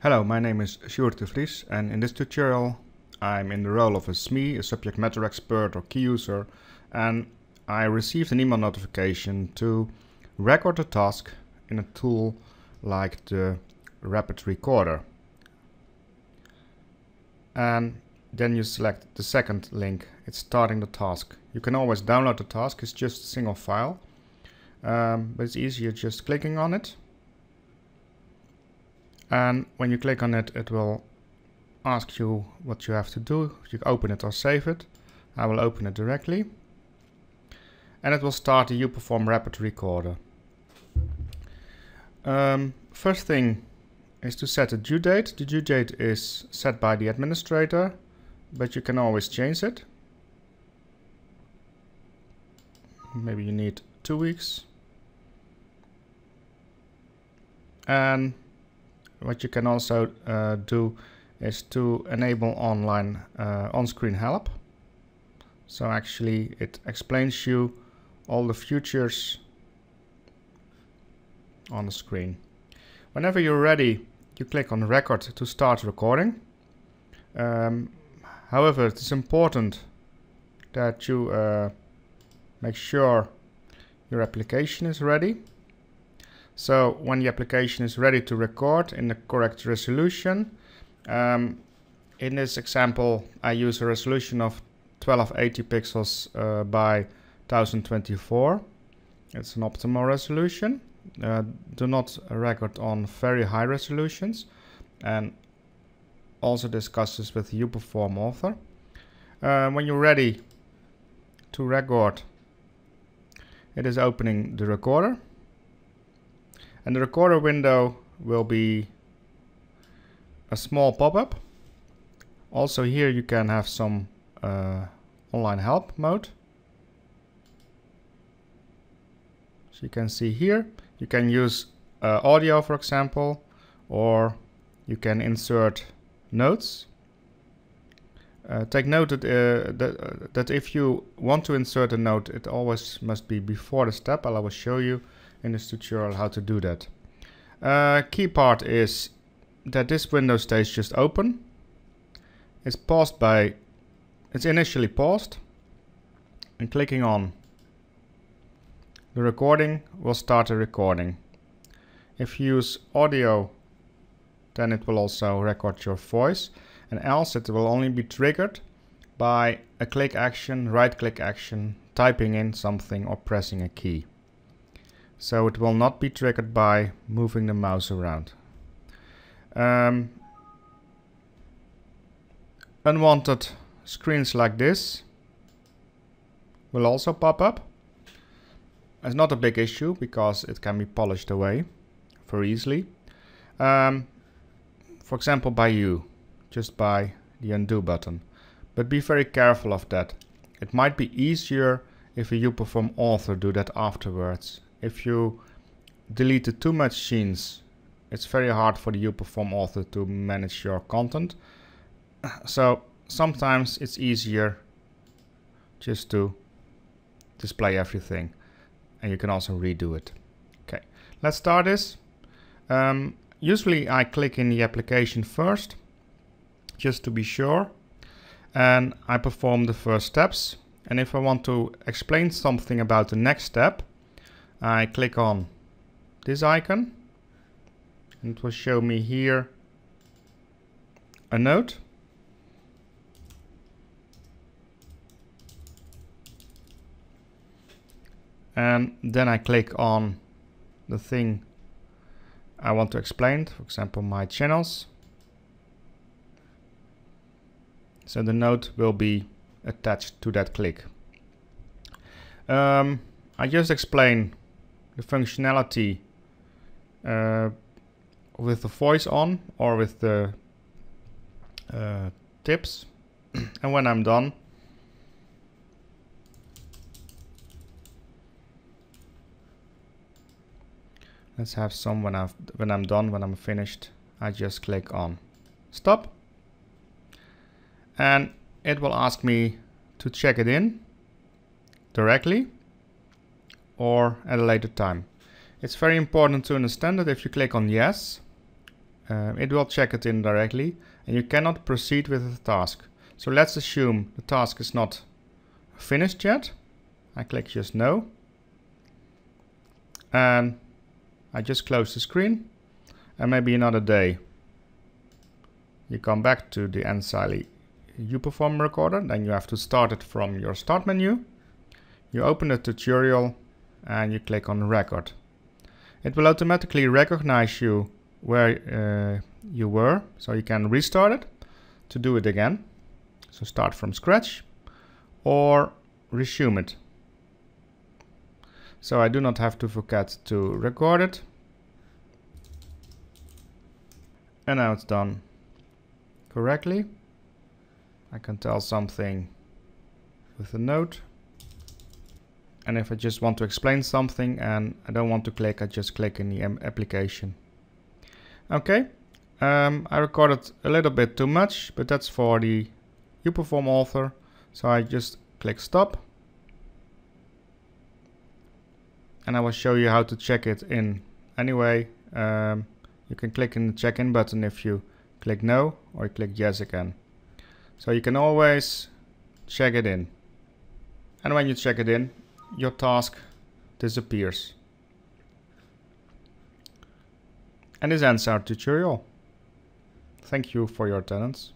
Hello, my name is Sjoerd de Vries and in this tutorial I'm in the role of a SME, a subject matter expert or key user and I received an email notification to record a task in a tool like the Rapid Recorder. And then you select the second link, it's starting the task. You can always download the task, it's just a single file. Um, but it's easier just clicking on it and when you click on it it will ask you what you have to do. You open it or save it I will open it directly. And it will start the uPerform Rapid Recorder. Um, first thing is to set a due date. The due date is set by the administrator but you can always change it. Maybe you need two weeks. And what you can also uh, do is to enable online uh, on-screen help. So actually it explains you all the features on the screen. Whenever you're ready, you click on record to start recording. Um, however, it's important that you uh, make sure your application is ready so when the application is ready to record in the correct resolution, um, in this example I use a resolution of 1280 pixels uh, by 1024. It's an optimal resolution. Uh, do not record on very high resolutions and also discuss this with uPerform author. Uh, when you're ready to record, it is opening the recorder and the recorder window will be a small pop-up. Also here you can have some uh, online help mode. So you can see here, you can use uh, audio for example, or you can insert notes. Uh, take note that, uh, that, uh, that, if you want to insert a note, it always must be before the step. I'll always show you in this tutorial how to do that. Uh, key part is that this window stays just open. It's paused by, it's initially paused and clicking on the recording will start a recording. If you use audio then it will also record your voice and else it will only be triggered by a click action, right click action, typing in something or pressing a key so it will not be triggered by moving the mouse around. Um, unwanted screens like this will also pop up. It's not a big issue because it can be polished away very easily. Um, for example by you, just by the undo button. But be very careful of that. It might be easier if a uPerform author do that afterwards if you deleted too much scenes, it's very hard for the uPerform author to manage your content. So sometimes it's easier just to display everything and you can also redo it. Okay, let's start this. Um, usually I click in the application first just to be sure and I perform the first steps and if I want to explain something about the next step I click on this icon and it will show me here a note and then I click on the thing I want to explain, for example my channels. So the note will be attached to that click. Um, I just explain functionality uh, with the voice on or with the uh, tips. And when I'm done let's have some when I've when I'm done when I'm finished I just click on stop. And it will ask me to check it in directly or at a later time. It's very important to understand that if you click on yes, uh, it will check it in directly and you cannot proceed with the task. So let's assume the task is not finished yet. I click just no. And I just close the screen and maybe another day. You come back to the Ancile uPerform recorder, then you have to start it from your start menu. You open the tutorial and you click on record. It will automatically recognize you where uh, you were, so you can restart it to do it again. So start from scratch or resume it. So I do not have to forget to record it. And now it's done correctly. I can tell something with a note. And if I just want to explain something and I don't want to click, I just click in the application. Okay, um, I recorded a little bit too much, but that's for the uPerform author. So I just click stop. And I will show you how to check it in. Anyway, um, you can click in the check-in button if you click no or click yes again. So you can always check it in. And when you check it in, your task disappears. And this ends our tutorial. Thank you for your attendance.